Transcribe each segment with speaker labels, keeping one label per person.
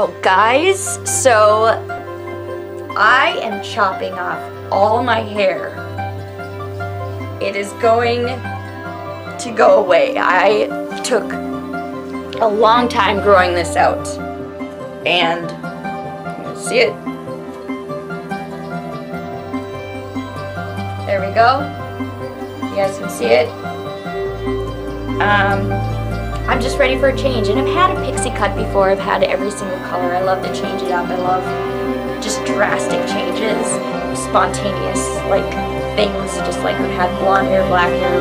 Speaker 1: Oh, guys, so I am chopping off all my hair. It is going to go away. I took a long time growing this out. And, see it? There we go. You guys can see it. Um, I'm just ready for a change. And I've had a pixie cut before. I've had every single color. I love to change it up. I love just drastic changes, spontaneous like things. Just like I've had blonde hair, black hair,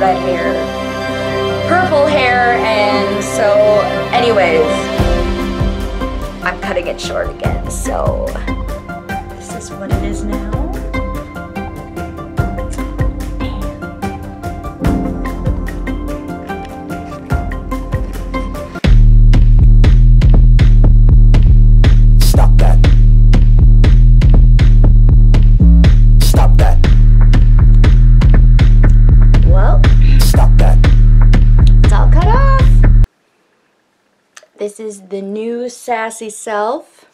Speaker 1: red hair, purple hair, and so anyways, I'm cutting it short again. So this is what it is now. This is the new sassy self.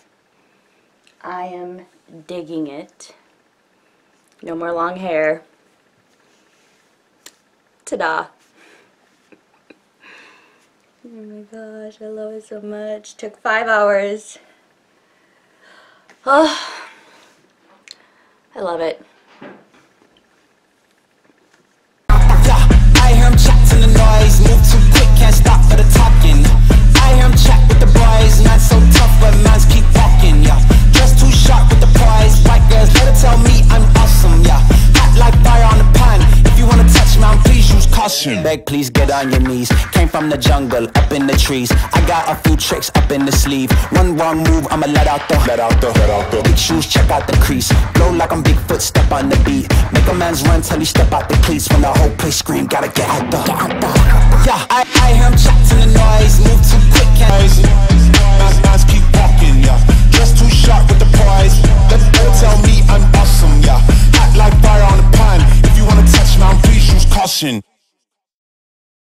Speaker 1: I am digging it. No more long hair. Ta-da. Oh my gosh, I love it so much. Took five hours. Oh, I love it.
Speaker 2: caution. Beg, please get on your knees. Came from the jungle, up in the trees. I got a few tricks up in the sleeve. One wrong move, I'ma let out the. Let out the.
Speaker 3: Let out
Speaker 2: the. Big shoes, check out the crease. Blow like I'm Bigfoot, step on the beat. Make a man's run till he step out the cleats. When the whole place scream, gotta get out the. Get out the. Yeah, I, I hear him in the noise. Move too quick, can't. Nice,
Speaker 3: nice,
Speaker 2: nice, keep walking, yeah. Just too sharp with the prize. Don't, tell me I'm awesome,
Speaker 3: yeah. Hot like
Speaker 2: fire on the
Speaker 3: pine. If you wanna touch me, I'm please use caution.